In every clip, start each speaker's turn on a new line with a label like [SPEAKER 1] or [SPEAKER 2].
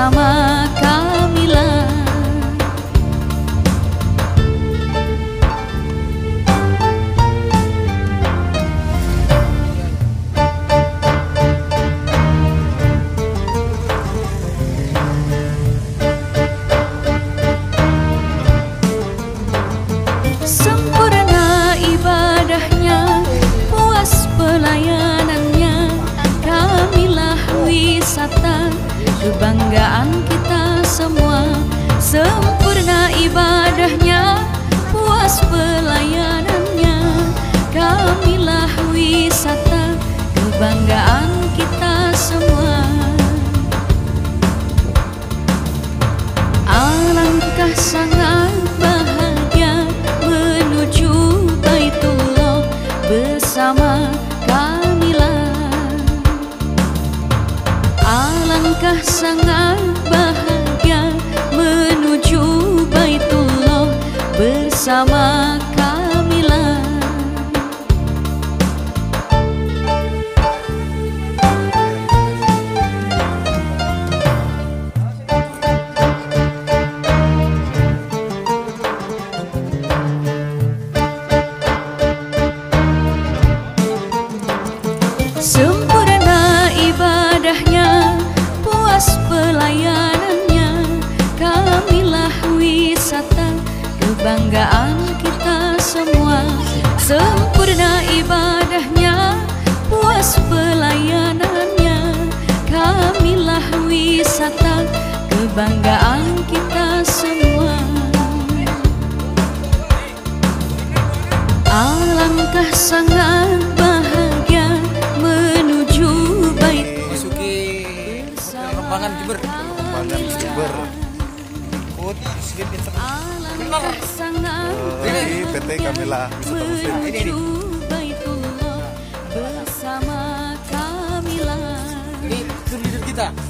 [SPEAKER 1] bersama Sempurna ibadahnya Puas pelayanannya. Kamilah wisata Kebanggaan kita semua. Alangkah sangat bahagia menuju Baitullah bersama Kamila Alangkah sangat bahagia sama Kebanggaan kita semua Alangkah sangat bahagia menuju bait
[SPEAKER 2] Masuki Kembangan Jember.
[SPEAKER 3] Kembangan Jember
[SPEAKER 2] Ikut sedikit pinter.
[SPEAKER 1] Alangkah sangat
[SPEAKER 3] di PT Kamila Wisata Muslim.
[SPEAKER 1] menuju Baitullah bersama Kamila.
[SPEAKER 2] Ini itu leader kita.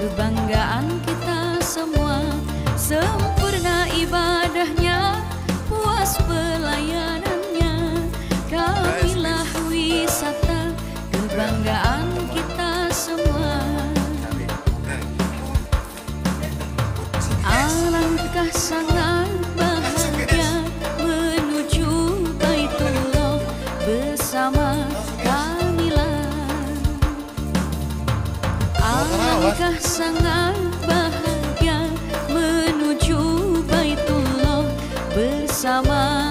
[SPEAKER 1] Kebanggaan kita semua. Sempurna ibadahnya sangat bahagia menuju Baitullah bersama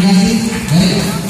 [SPEAKER 1] kasih. Baik.